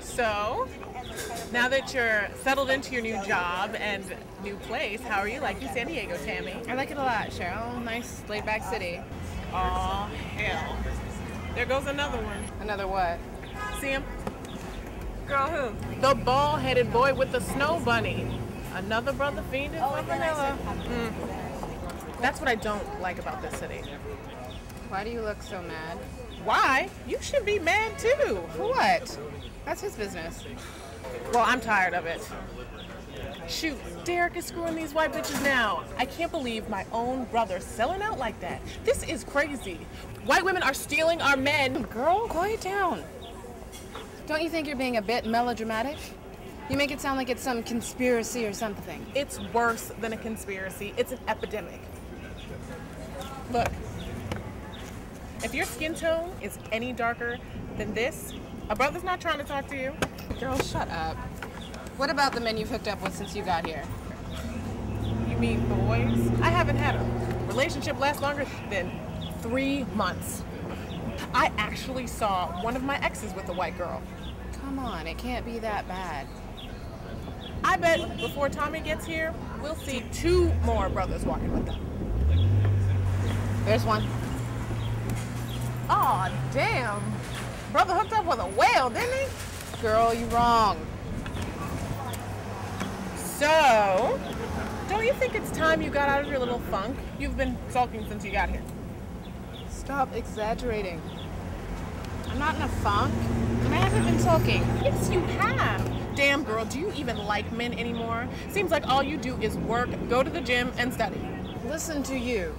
So, now that you're settled into your new job and new place, how are you liking San Diego, Tammy? I like it a lot, Cheryl. Nice, laid back city. Aw, hell. There goes another one. Another what? See him? Girl, who? The bald headed boy with the snow bunny. Another brother fiending for vanilla. Mm. That's what I don't like about this city. Why do you look so mad? Why? You should be mad too. For what? That's his business. Well, I'm tired of it. Shoot, Derek is screwing these white bitches now. I can't believe my own brother's selling out like that. This is crazy. White women are stealing our men. Girl, quiet down. Don't you think you're being a bit melodramatic? You make it sound like it's some conspiracy or something. It's worse than a conspiracy. It's an epidemic. Look, if your skin tone is any darker than this, a brother's not trying to talk to you. Girl, shut up. What about the men you've hooked up with since you got here? You mean boys? I haven't had a relationship last longer than three months. I actually saw one of my exes with a white girl. Come on, it can't be that bad. I bet before Tommy gets here, we'll see two more brothers walking with them. There's one. Aw, damn. Brother hooked up with a whale, didn't he? Girl, you wrong. So, don't you think it's time you got out of your little funk? You've been sulking since you got here. Stop exaggerating. I'm not in a funk, I haven't been sulking. Yes, you have. Damn, girl, do you even like men anymore? Seems like all you do is work, go to the gym, and study. Listen to you.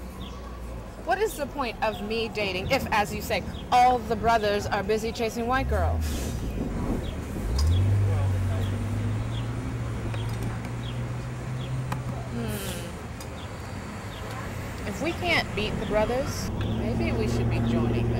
What is the point of me dating if, as you say, all the brothers are busy chasing white girls? Hmm. If we can't beat the brothers, maybe we should be joining.